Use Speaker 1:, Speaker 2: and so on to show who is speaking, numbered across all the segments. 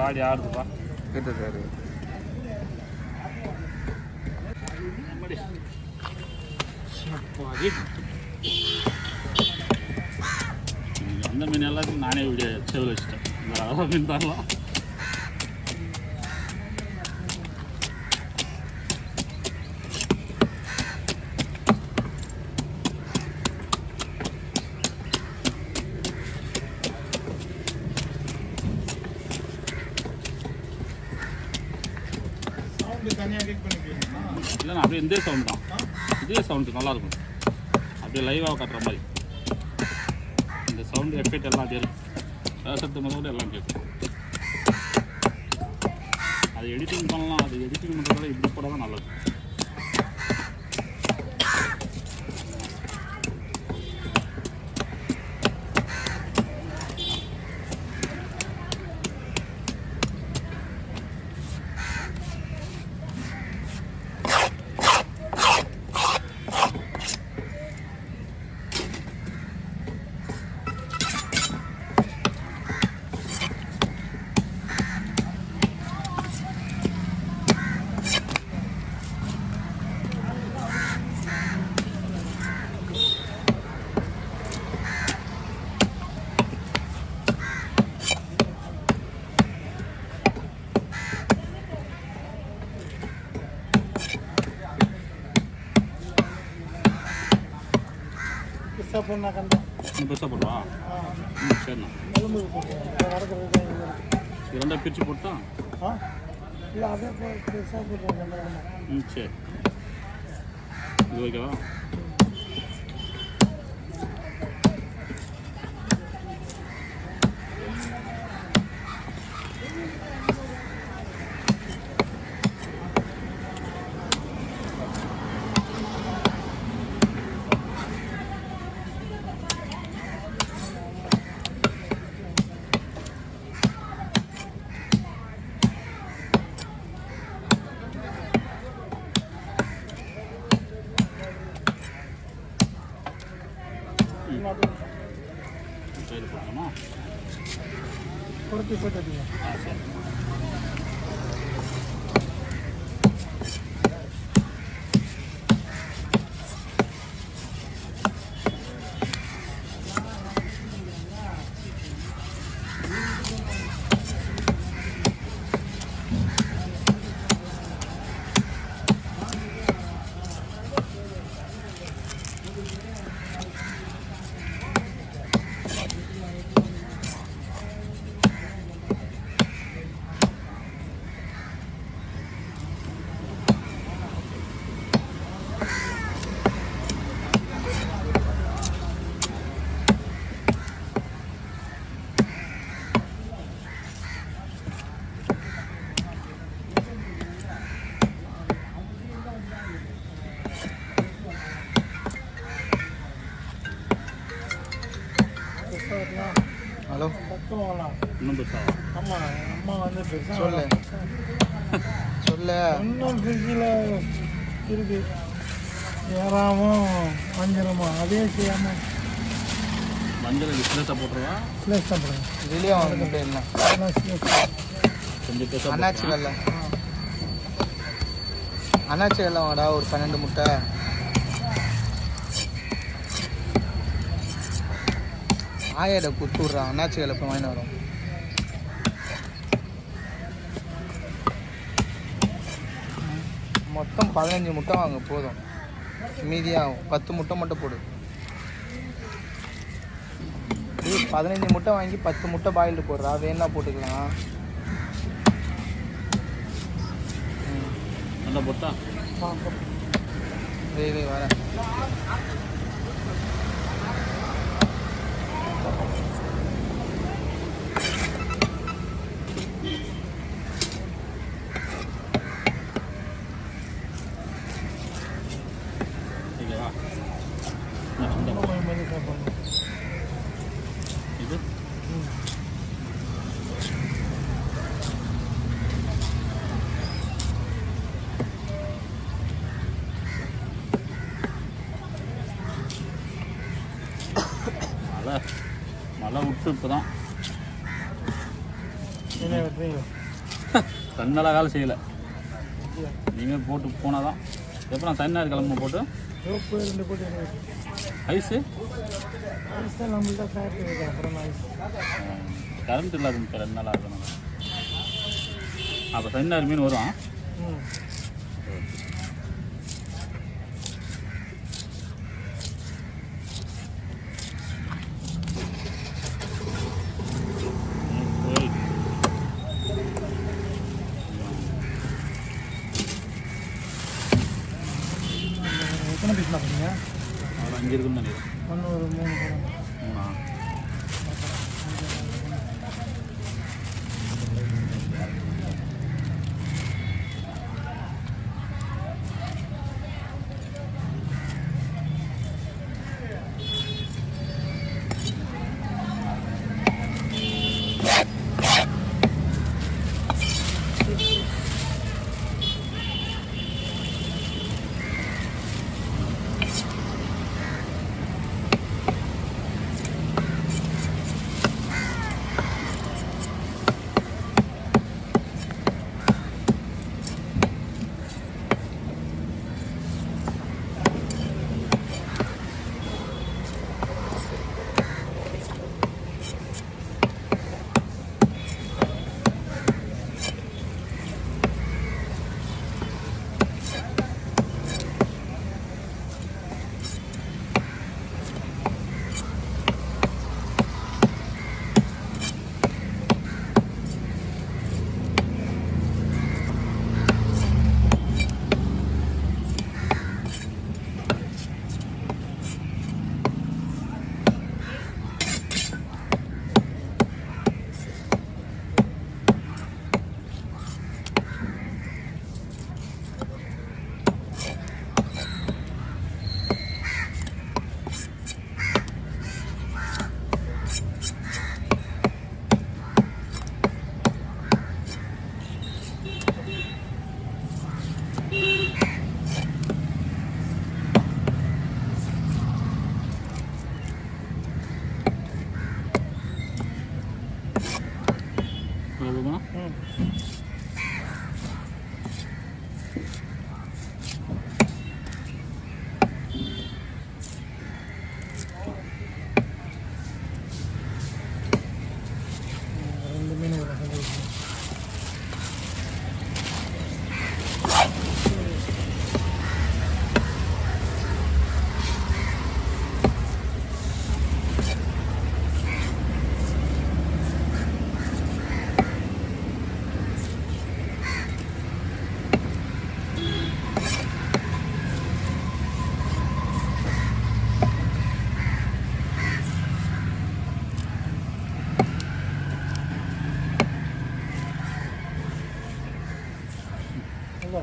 Speaker 1: பாடி ஆடுதுப்பா
Speaker 2: கிட்ட சார்
Speaker 1: அந்த மீன் எல்லாத்தையும் நானே வீடியோ செவில் வச்சுட்டேன் இந்த அளவு மீன் தரலாம் இல்லைண்ணா அப்படியே இதே சவுண்டு தான். இதே சவுண்டு நல்லாயிருக்கும். அப்படியே லைவாக காட்டுற மாதிரி. இந்த சவுண்டு எஃபெக்ட் எல்லாம் அதே பேசுறது முதல்ல எல்லாம் கேட்கும் அது எடிட்டிங் பண்ணலாம். அது எடிட்டிங் பண்ணுறதோட இப்படி போட தான் நல்லது.
Speaker 3: பெருசாக போடணும் கண்டா
Speaker 1: இன்னும் பெருசாக போடுவா சரிண்ணா.
Speaker 3: எலும்பு போட்டுருவோம்
Speaker 1: ரெண்டாக பிரித்து போட்டா
Speaker 3: ஆ இல்லை அதே பெருசாக போட்டுருவோம்
Speaker 1: ம் சரி. இது ஓகேவா? சரி போட்டோமா
Speaker 3: கொடுத்து
Speaker 1: ஆ சரி.
Speaker 2: ஹலோ.
Speaker 1: இன்னும் பெருசாக
Speaker 3: ஆமாம் அம்மா வந்து பெருசாக
Speaker 2: சொல்லு. சொல்லு.
Speaker 3: இன்னும் ஃப்ரிட்ஜில் இருக்கு. ஏறாமும் வஞ்சிரமும் அதே செய்யாமல்
Speaker 1: மஞ்சள் விசிலத்தை போட்டுருவா?
Speaker 3: ஸ்லேஸ் பண்ணுறேன்
Speaker 2: வெளியே வாங்க
Speaker 3: ஸ்லேஸ்
Speaker 1: கொஞ்சம் பெருசாக
Speaker 2: அண்ணாச்சி வெள்ளை. அண்ணாச்சி வெள்ளை வாடா ஒரு பன்னெண்டு முட்டை. ஆயாட குத்து விட்றான் அண்ணாச்சி போய் வாங்கிட்டு வரோம். மொத்தம் பதினஞ்சு முட்டை வாங்க போதும். மீதியாகும். பத்து முட்டை மட்டும் போடு. பதினஞ்சு முட்டை வாங்கி பத்து முட்டை பாயில்டு போடுறா. வேணா போட்டுக்கலாம்? டேய் டேய் வரேன்
Speaker 1: ஓகேவா நெக்ஸ்ட் இந்த பக்கம்.
Speaker 3: மெலிசாக பண்ணணும்
Speaker 1: இது இப்போ தான்
Speaker 3: என்ன வெட்டுறீங்க?
Speaker 1: கண்ணெல்லாம் வேலை செய்யலை. இனிமேல் போட்டு போனால் தான் எப்போ நான் சனிநாள் கிளம்ப போட்டு? ஐஸு? கரண்ட் இல்லாத இப்போ ரெண்டு நாள் ஆகணும் அப்போ சனிநாள் மீன் வரும்
Speaker 3: ம்
Speaker 1: ஓய்.
Speaker 3: பண்ணுறீங்க
Speaker 1: அவ்வளோ அஞ்சு இருக்குன்னு நினைக்கிறேன்.
Speaker 3: ஒன்று ஒரு மூணு
Speaker 1: மூணா?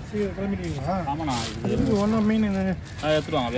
Speaker 3: சீக்கிரம் கிளம்பிட்டீங்களா?
Speaker 1: ஆமாண்ணா இது
Speaker 3: ஒன்றும் மீன்?
Speaker 1: எடுத்துருவாங்க